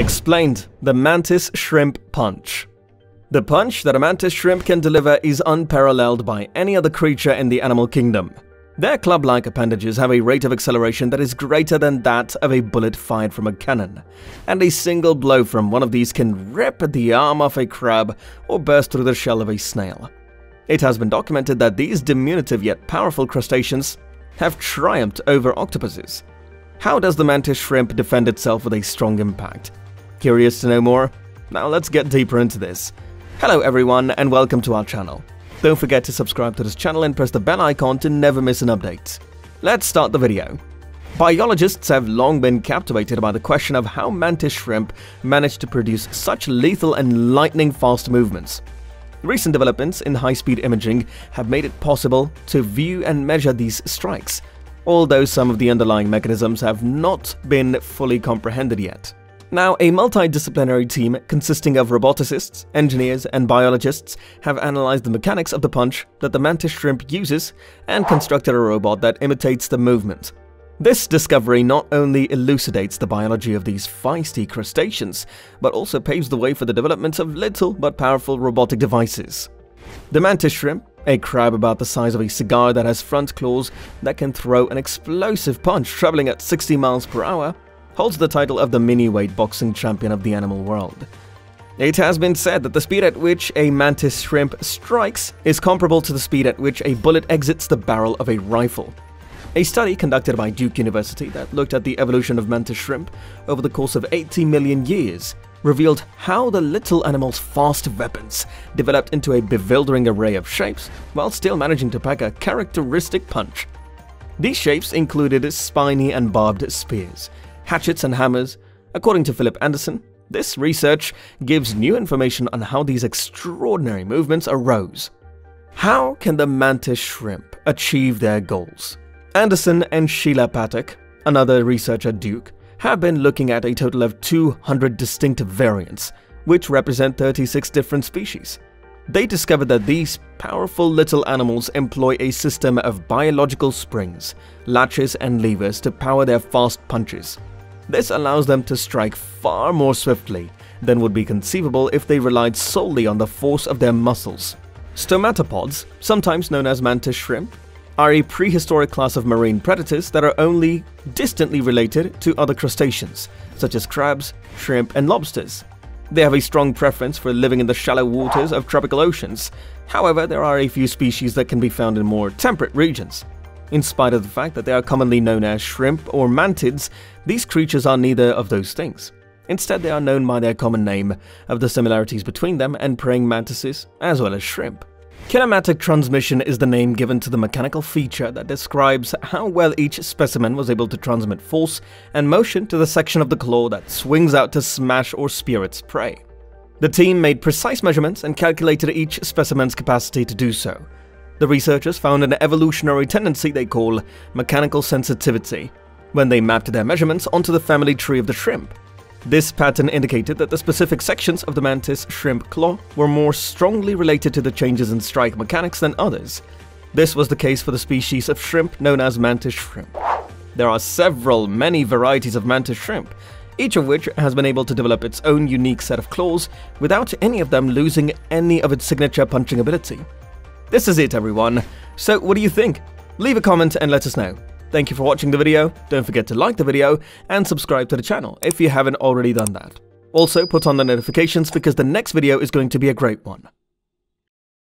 Explained the Mantis Shrimp Punch. The punch that a mantis shrimp can deliver is unparalleled by any other creature in the animal kingdom. Their club-like appendages have a rate of acceleration that is greater than that of a bullet fired from a cannon, and a single blow from one of these can rip the arm off a crab or burst through the shell of a snail. It has been documented that these diminutive yet powerful crustaceans have triumphed over octopuses. How does the mantis shrimp defend itself with a strong impact? Curious to know more? Now let's get deeper into this. Hello everyone and welcome to our channel. Don't forget to subscribe to this channel and press the bell icon to never miss an update. Let's start the video. Biologists have long been captivated by the question of how mantis shrimp managed to produce such lethal and lightning-fast movements. Recent developments in high-speed imaging have made it possible to view and measure these strikes, although some of the underlying mechanisms have not been fully comprehended yet. Now, a multidisciplinary team consisting of roboticists, engineers, and biologists have analyzed the mechanics of the punch that the mantis shrimp uses and constructed a robot that imitates the movement. This discovery not only elucidates the biology of these feisty crustaceans, but also paves the way for the development of little but powerful robotic devices. The mantis shrimp, a crab about the size of a cigar that has front claws that can throw an explosive punch traveling at 60 miles per hour, holds the title of the mini-weight boxing champion of the animal world. It has been said that the speed at which a mantis shrimp strikes is comparable to the speed at which a bullet exits the barrel of a rifle. A study conducted by Duke University that looked at the evolution of mantis shrimp over the course of 80 million years revealed how the little animal's fast weapons developed into a bewildering array of shapes while still managing to pack a characteristic punch. These shapes included spiny and barbed spears, hatchets and hammers. According to Philip Anderson, this research gives new information on how these extraordinary movements arose. How can the mantis shrimp achieve their goals? Anderson and Sheila Patek, another researcher at Duke, have been looking at a total of 200 distinct variants, which represent 36 different species. They discovered that these powerful little animals employ a system of biological springs, latches and levers to power their fast punches. This allows them to strike far more swiftly than would be conceivable if they relied solely on the force of their muscles. Stomatopods, sometimes known as mantis shrimp, are a prehistoric class of marine predators that are only distantly related to other crustaceans, such as crabs, shrimp, and lobsters. They have a strong preference for living in the shallow waters of tropical oceans. However, there are a few species that can be found in more temperate regions. In spite of the fact that they are commonly known as shrimp or mantids, these creatures are neither of those things. Instead, they are known by their common name of the similarities between them and praying mantises, as well as shrimp. Kinematic transmission is the name given to the mechanical feature that describes how well each specimen was able to transmit force and motion to the section of the claw that swings out to smash or spear its prey. The team made precise measurements and calculated each specimen's capacity to do so, the researchers found an evolutionary tendency they call mechanical sensitivity when they mapped their measurements onto the family tree of the shrimp. This pattern indicated that the specific sections of the mantis shrimp claw were more strongly related to the changes in strike mechanics than others. This was the case for the species of shrimp known as mantis shrimp. There are several, many varieties of mantis shrimp, each of which has been able to develop its own unique set of claws without any of them losing any of its signature punching ability. This is it everyone. So what do you think? Leave a comment and let us know. Thank you for watching the video, don't forget to like the video and subscribe to the channel if you haven't already done that. Also put on the notifications because the next video is going to be a great one.